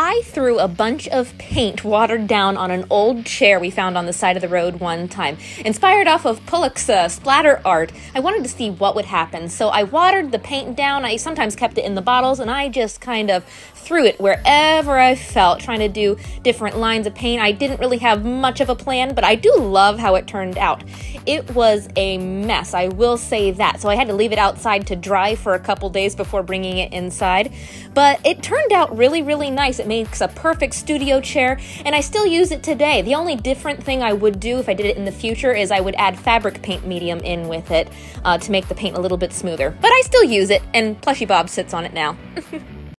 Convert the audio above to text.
I threw a bunch of paint watered down on an old chair we found on the side of the road one time. Inspired off of Pollock's uh, splatter art, I wanted to see what would happen. So I watered the paint down. I sometimes kept it in the bottles and I just kind of threw it wherever I felt, trying to do different lines of paint. I didn't really have much of a plan, but I do love how it turned out. It was a mess, I will say that. So I had to leave it outside to dry for a couple days before bringing it inside. But it turned out really, really nice. It makes a perfect studio chair, and I still use it today. The only different thing I would do if I did it in the future is I would add fabric paint medium in with it uh, to make the paint a little bit smoother. But I still use it, and Plushy Bob sits on it now.